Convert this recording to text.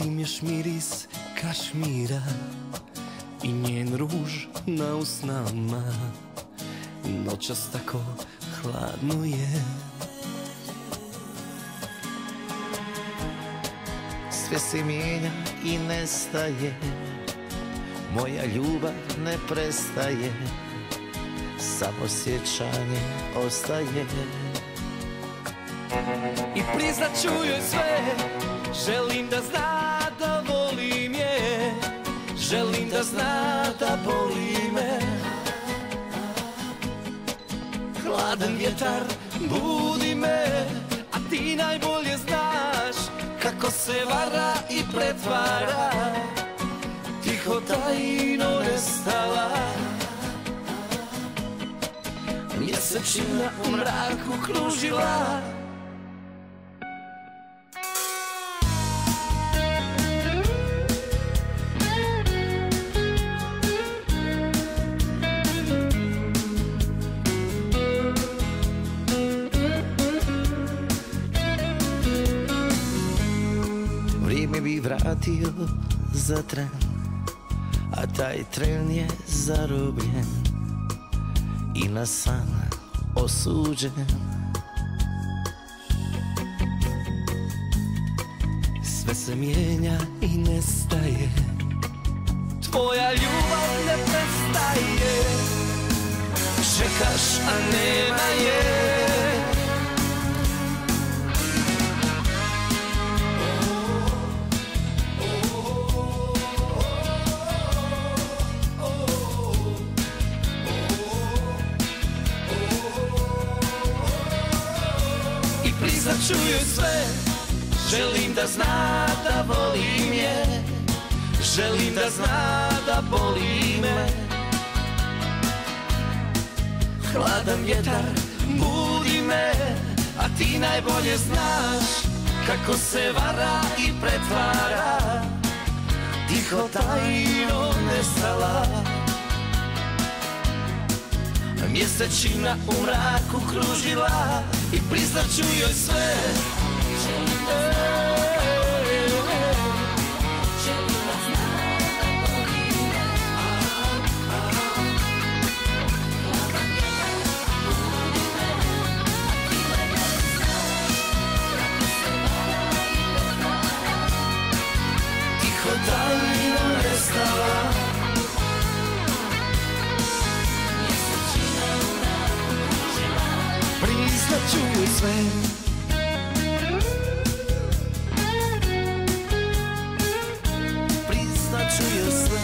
Sjetim još miris kašmira I njen ruž na usnama. Noćas tako hladno je. Sve se mijenja i nestaje. Moja ljubav ne prestaje. Samo sjećanje ostaje. I priznat ću joj sve Želim da zna da volim je. Želim da zna da boli me Hladan vjetar budi me A ti najbolje znaš Kako se vara i pretvara. Tiho tajno nestala. Mjesečina u mraku kružila Vrijeme bi vratio za tren A taj tren je zarobljen I na san osuđen. Sve se mijenja i nestaje Tvoja ljubav ne prestaje. Čekaš, a nema je Ću joj sve. Želim da zna da volim je. Želim da zna da boli me. Hladan vjetar budi me A ti najbolje znaš Kako se vara i pretvara. Tiho tajno nestala Mjesečina u mraku kružila I priznat ću joj sve ću sve. Priznat ću joj sve